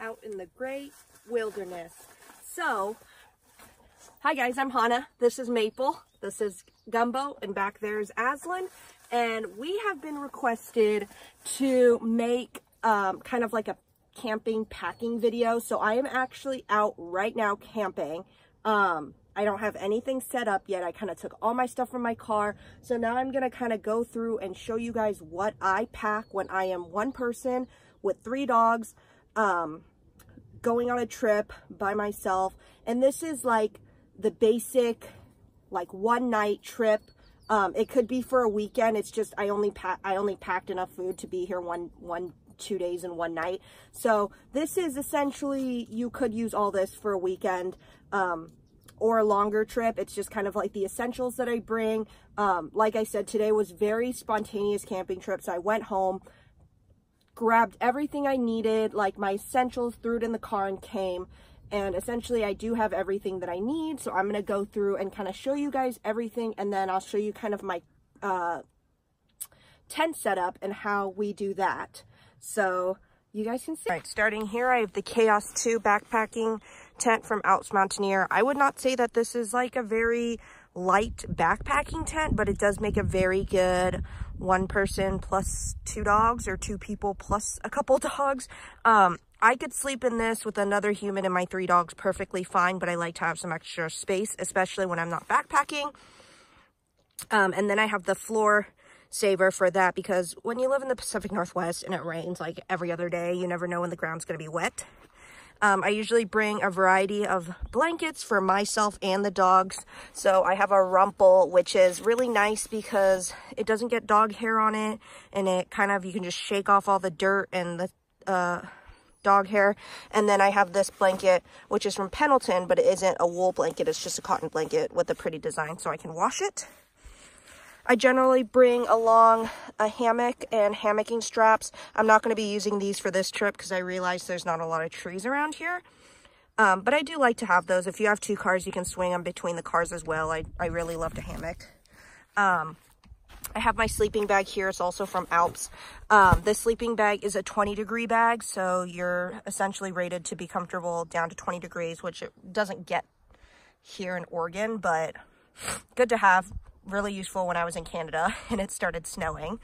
out in the great wilderness. So, hi guys, I'm Hana. This is Maple. This is Gumbo, and back there is Aslan. And we have been requested to make um, kind of like a camping packing video. So I am actually out right now camping. Um, I don't have anything set up yet. I kind of took all my stuff from my car. So now I'm going to kind of go through and show you guys what I pack when I am one person with three dogs, um, going on a trip by myself. And this is like the basic, like one night trip. Um, it could be for a weekend. It's just, I only I only packed enough food to be here one, one, two days and one night. So this is essentially, you could use all this for a weekend. Um, or a longer trip. It's just kind of like the essentials that I bring. Um, like I said, today was very spontaneous camping trip. So I went home, grabbed everything I needed, like my essentials, threw it in the car and came. And essentially I do have everything that I need. So I'm going to go through and kind of show you guys everything. And then I'll show you kind of my uh, tent setup and how we do that. So you guys can see. All right, starting here, I have the Chaos 2 backpacking tent from Alps Mountaineer. I would not say that this is like a very light backpacking tent, but it does make a very good one person plus two dogs or two people plus a couple dogs. Um, I could sleep in this with another human and my three dogs perfectly fine, but I like to have some extra space, especially when I'm not backpacking. Um, and then I have the floor saver for that because when you live in the Pacific Northwest and it rains like every other day, you never know when the ground's going to be wet. Um, I usually bring a variety of blankets for myself and the dogs. So I have a Rumpl, which is really nice because it doesn't get dog hair on it. And it kind of, you can just shake off all the dirt and the uh, dog hair. And then I have this blanket, which is from Pendleton, but it isn't a wool blanket. It's just a cotton blanket with a pretty design so I can wash it. I generally bring along a hammock and hammocking straps. I'm not going to be using these for this trip because I realize there's not a lot of trees around here. Um, but I do like to have those. If you have two cars, you can swing them between the cars as well. I, I really love to hammock. Um, I have my sleeping bag here. It's also from Alps. Um, this sleeping bag is a 20 degree bag, so you're essentially rated to be comfortable down to 20 degrees, which it doesn't get here in Oregon, but good to have really useful when I was in Canada and it started snowing.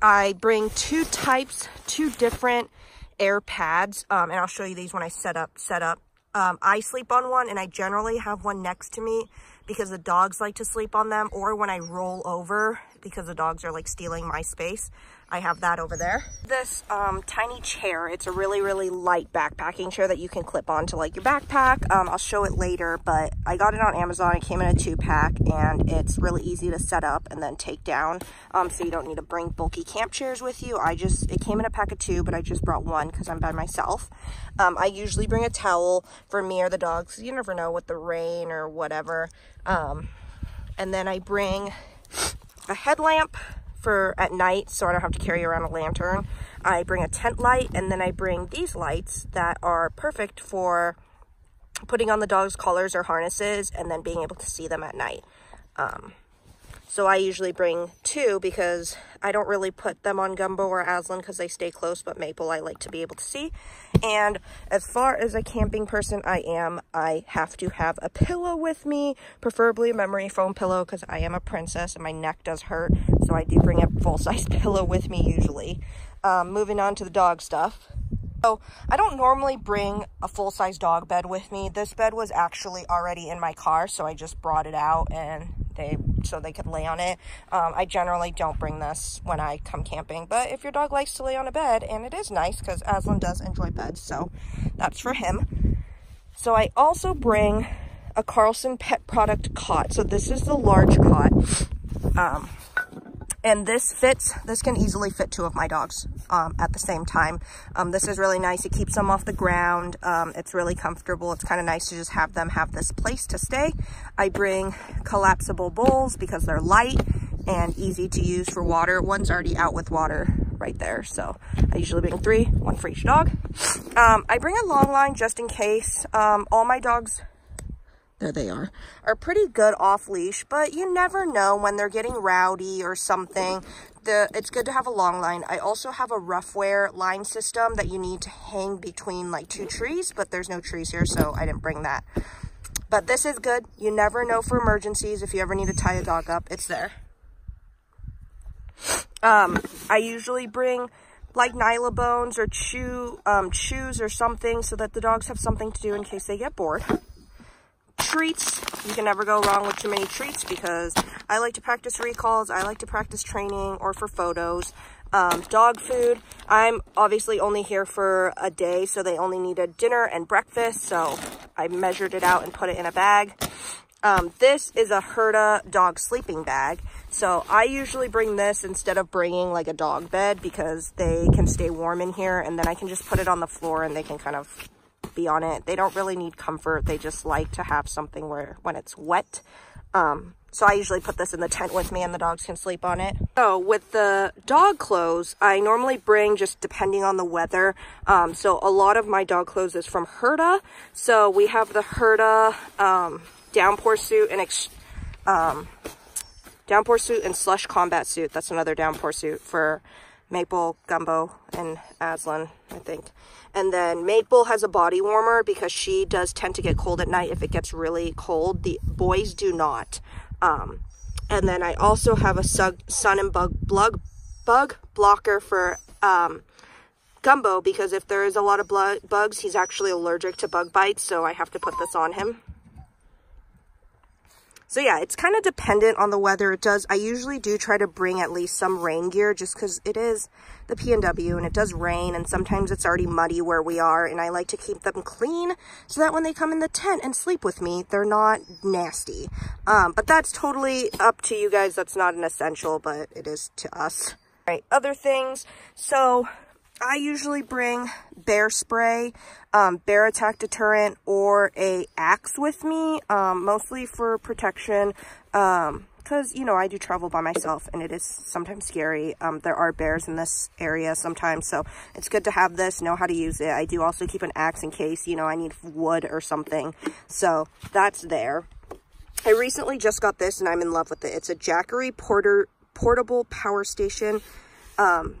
I bring two types, two different air pads, um, and I'll show you these when I set up, set up. Um, I sleep on one and I generally have one next to me because the dogs like to sleep on them or when I roll over because the dogs are like stealing my space. I have that over there. This um, tiny chair, it's a really, really light backpacking chair that you can clip onto like your backpack. Um, I'll show it later, but I got it on Amazon. It came in a two pack and it's really easy to set up and then take down. Um, so you don't need to bring bulky camp chairs with you. I just, it came in a pack of two, but I just brought one because I'm by myself. Um, I usually bring a towel for me or the dogs. You never know with the rain or whatever. Um, and then I bring a headlamp for at night so I don't have to carry around a lantern. I bring a tent light and then I bring these lights that are perfect for putting on the dog's collars or harnesses and then being able to see them at night. Um, so I usually bring two because I don't really put them on Gumbo or Aslan because they stay close, but Maple I like to be able to see. And as far as a camping person I am, I have to have a pillow with me, preferably a memory foam pillow because I am a princess and my neck does hurt. So I do bring a full-size pillow with me usually. Um, moving on to the dog stuff. So I don't normally bring a full-size dog bed with me. This bed was actually already in my car, so I just brought it out and they so they could lay on it. Um, I generally don't bring this when I come camping, but if your dog likes to lay on a bed, and it is nice because Aslan does enjoy beds, so that's for him. So I also bring a Carlson Pet Product cot. So this is the large cot. Um, and this fits, this can easily fit two of my dogs um, at the same time. Um, this is really nice. It keeps them off the ground. Um, it's really comfortable. It's kind of nice to just have them have this place to stay. I bring collapsible bowls because they're light and easy to use for water. One's already out with water right there. So I usually bring three, one for each dog. Um, I bring a long line just in case. Um, all my dogs there they are, are pretty good off leash, but you never know when they're getting rowdy or something. The, it's good to have a long line. I also have a Ruffwear line system that you need to hang between like two trees, but there's no trees here, so I didn't bring that. But this is good. You never know for emergencies. If you ever need to tie a dog up, it's there. Um, I usually bring like Nylabones or chew, um, chews or something so that the dogs have something to do in case they get bored. Treats. You can never go wrong with too many treats because I like to practice recalls. I like to practice training or for photos. Um, dog food. I'm obviously only here for a day, so they only needed dinner and breakfast. So I measured it out and put it in a bag. Um, this is a Hurtta dog sleeping bag. So I usually bring this instead of bringing like a dog bed because they can stay warm in here and then I can just put it on the floor and they can kind of be on it. They don't really need comfort. They just like to have something where when it's wet. Um, so I usually put this in the tent with me and the dogs can sleep on it. So with the dog clothes, I normally bring just depending on the weather. Um, so a lot of my dog clothes is from Hurtta. So we have the Hurtta um, downpour suit and um, downpour suit and slush combat suit. That's another downpour suit for Maple, Gumbo, and Aslan, I think. And then Maple has a body warmer because she does tend to get cold at night if it gets really cold. The boys do not. Um, and then I also have a sun and bug, bug, bug blocker for um, Gumbo because if there is a lot of bugs, he's actually allergic to bug bites, so I have to put this on him. So yeah, it's kind of dependent on the weather. It does, I usually do try to bring at least some rain gear just because it is the PNW and it does rain and sometimes it's already muddy where we are and I like to keep them clean so that when they come in the tent and sleep with me, they're not nasty. Um, but that's totally up to you guys. That's not an essential, but it is to us. All right, other things. So I usually bring bear spray, um, bear attack deterrent, or a axe with me, um, mostly for protection, um, because, you know, I do travel by myself and it is sometimes scary. Um, there are bears in this area sometimes, so it's good to have this, know how to use it. I do also keep an axe in case, you know, I need wood or something, so that's there. I recently just got this and I'm in love with it. It's a Jackery Porter portable power station. Um,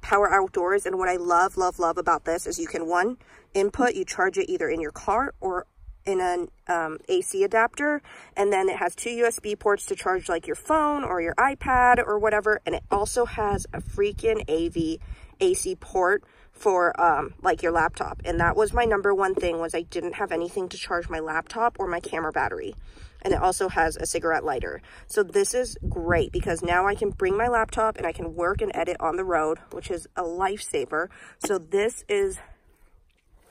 Power Outdoors. And what I love, love, love about this is you can, one, input, you charge it either in your car or in an um, AC adapter. And then it has two USB ports to charge like your phone or your iPad or whatever. And it also has a freaking AV AC port for um, like your laptop. And that was my number one thing was I didn't have anything to charge my laptop or my camera battery and it also has a cigarette lighter. So this is great because now I can bring my laptop and I can work and edit on the road, which is a lifesaver. So this is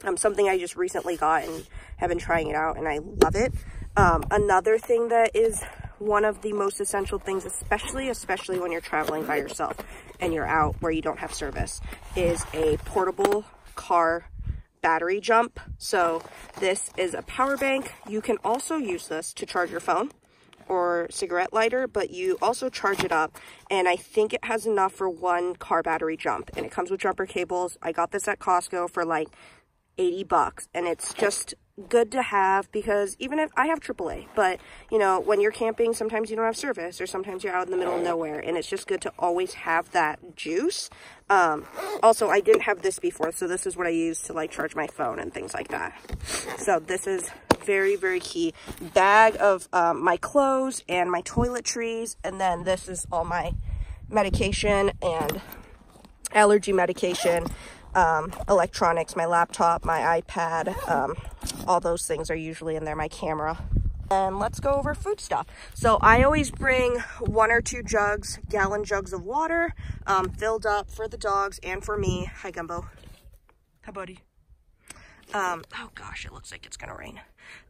um, something I just recently got and have been trying it out and I love it. Um, another thing that is one of the most essential things, especially, especially when you're traveling by yourself and you're out where you don't have service, is a portable car battery jump. So this is a power bank. You can also use this to charge your phone or cigarette lighter, but you also charge it up. And I think it has enough for one car battery jump. And it comes with jumper cables. I got this at Costco for like 80 bucks. And it's just good to have because even if I have AAA, but you know, when you're camping, sometimes you don't have service or sometimes you're out in the middle of nowhere and it's just good to always have that juice. Um, also, I didn't have this before, so this is what I use to like charge my phone and things like that. So this is very, very key. Bag of um, my clothes and my toiletries. And then this is all my medication and allergy medication um, electronics, my laptop, my iPad, um, all those things are usually in there, my camera. And let's go over food stuff. So I always bring one or two jugs, gallon jugs of water, um, filled up for the dogs and for me. Hi, Gumbo. Hi, buddy. Um, oh gosh, it looks like it's gonna rain.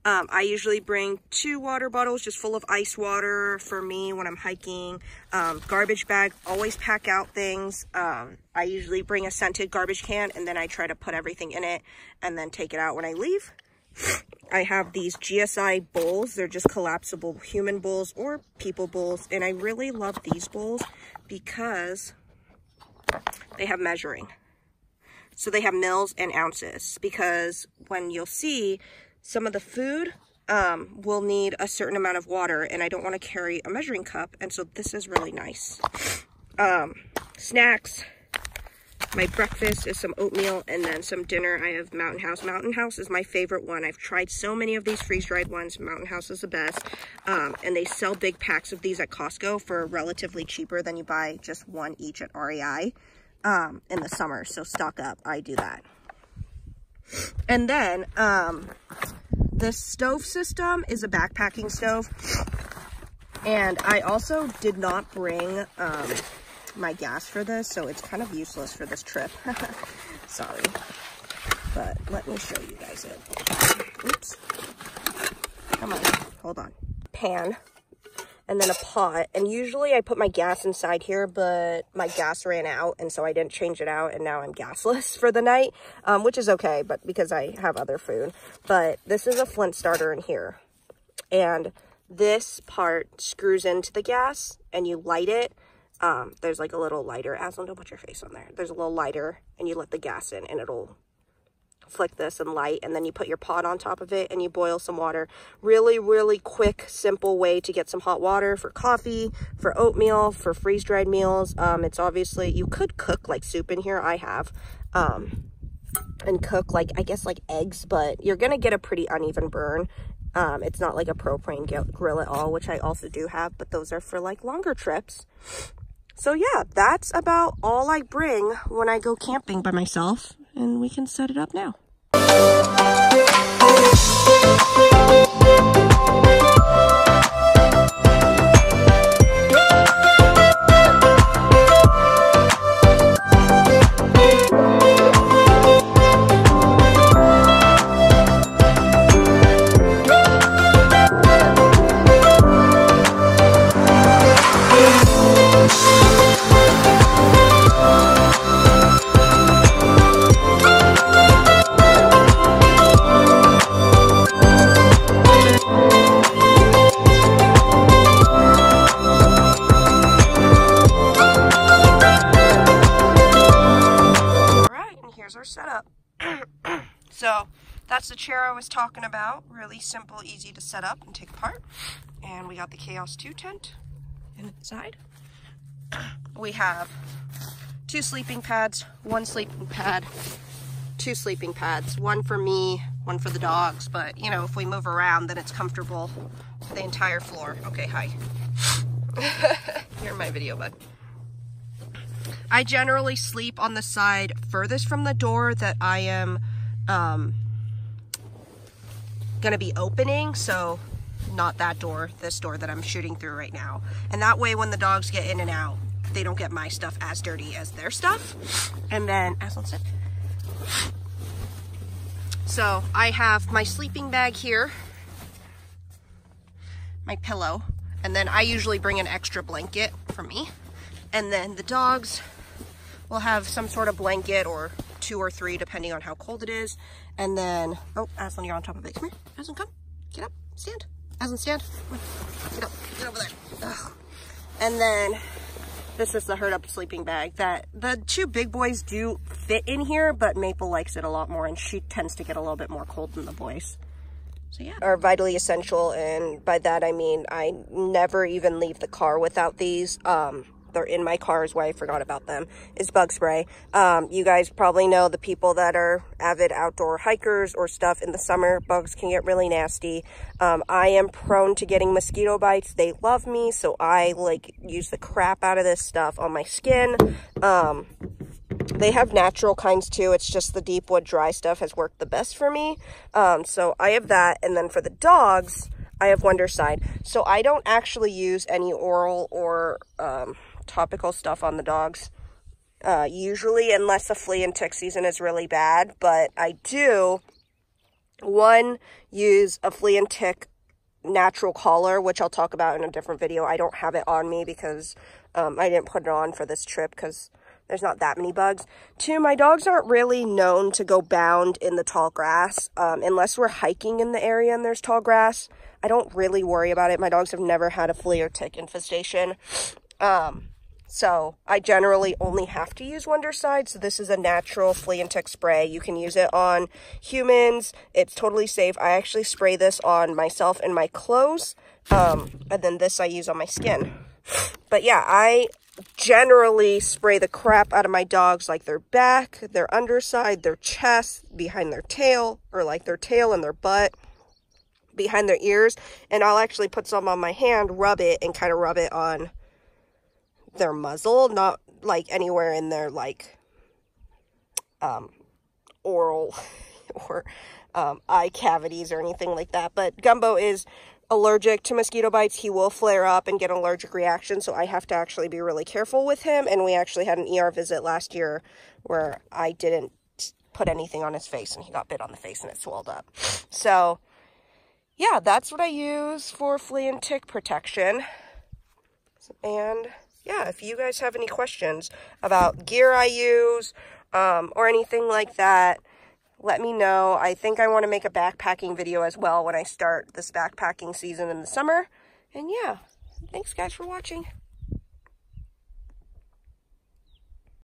Um, I usually bring two water bottles just full of ice water for me when I'm hiking. Um, garbage bag, always pack out things. Um, I usually bring a scented garbage can and then I try to put everything in it and then take it out when I leave. I have these GSI bowls. They're just collapsible human bowls or people bowls. And I really love these bowls because they have measuring. So they have mils and ounces because when you'll see some of the food um, will need a certain amount of water and I don't want to carry a measuring cup. And so this is really nice. Um, snacks. My breakfast is some oatmeal and then some dinner. I have Mountain House. Mountain House is my favorite one. I've tried so many of these freeze-dried ones. Mountain House is the best. Um, and they sell big packs of these at Costco for relatively cheaper than you buy just one each at REI um, in the summer. So stock up. I do that. And then um, the stove system is a backpacking stove. And I also did not bring um, my gas for this, so it's kind of useless for this trip. Sorry. But let me show you guys it. Oops. Come on. Hold on. Pan and then a pot. And usually I put my gas inside here, but my gas ran out, and so I didn't change it out, and now I'm gasless for the night, um, which is okay, but because I have other food. But this is a flint starter in here, and this part screws into the gas, and you light it. Um, there's like a little lighter. Aslan, don't put your face on there. There's a little lighter, and you let the gas in, and it'll flick this and light and then you put your pot on top of it and you boil some water. Really really quick simple way to get some hot water for coffee for oatmeal for freeze-dried meals. Um, it's obviously you could cook like soup in here i have um, and cook like i guess like eggs but you're gonna get a pretty uneven burn. Um, it's not like a propane grill at all which i also do have but those are for like longer trips. So yeah that's about all i bring when i go camping by myself and we can set it up now. Was talking about. Really simple, easy to set up and take apart. And we got the Chaos 2 tent inside. We have two sleeping pads, one sleeping pad, two sleeping pads. One for me, one for the dogs. But, you know, if we move around, then it's comfortable the entire floor. Okay, hi. You're my video, bud. I generally sleep on the side furthest from the door that I am um, to be opening. So not that door, this door that I'm shooting through right now. And that way when the dogs get in and out, they don't get my stuff as dirty as their stuff. And then, as one said, so I have my sleeping bag here, my pillow, and then I usually bring an extra blanket for me. And then the dogs will have some sort of blanket or two or three, depending on how cold it is. And then, oh, Aslan, you're on top of it. Come here. Aslan, come. Get up. Stand. Aslan, stand. Get up. Get over there. Ugh. And then this is the Hurtta sleeping bag that the two big boys do fit in here, but Maple likes it a lot more and she tends to get a little bit more cold than the boys. So yeah. Are vitally essential and by that I mean I never even leave the car without these. Um, they're in my car is why I forgot about them, is bug spray. Um, you guys probably know the people that are avid outdoor hikers or stuff in the summer, bugs can get really nasty. Um, I am prone to getting mosquito bites. They love me, so I like use the crap out of this stuff on my skin. Um, they have natural kinds too. It's just the deep wood dry stuff has worked the best for me. Um, so I have that. And then for the dogs, I have Wondercide. So I don't actually use any oral or um, topical stuff on the dogs. Uh, usually, unless the flea and tick season is really bad. But I do, one, use a flea and tick natural collar, which I'll talk about in a different video. I don't have it on me because um, I didn't put it on for this trip because there's not that many bugs. Two, my dogs aren't really known to go bound in the tall grass um, unless we're hiking in the area and there's tall grass. I don't really worry about it. My dogs have never had a flea or tick infestation. Um, So I generally only have to use Wondercide. So this is a natural flea and tick spray. You can use it on humans. It's totally safe. I actually spray this on myself and my clothes. Um, and then this I use on my skin. But yeah, I generally spray the crap out of my dogs, like their back, their underside, their chest, behind their tail, or like their tail and their butt, behind their ears. And I'll actually put some on my hand, rub it, and kind of rub it on their muzzle, not like anywhere in their like um, oral or um, eye cavities or anything like that. But Gumbo is allergic to mosquito bites. He will flare up and get an allergic reaction, so I have to actually be really careful with him. And we actually had an ER visit last year where I didn't put anything on his face and he got bit on the face and it swelled up. So, yeah, that's what I use for flea and tick protection. And yeah, if you guys have any questions about gear I use um, or anything like that, let me know. I think I want to make a backpacking video as well when I start this backpacking season in the summer. And yeah, thanks guys for watching.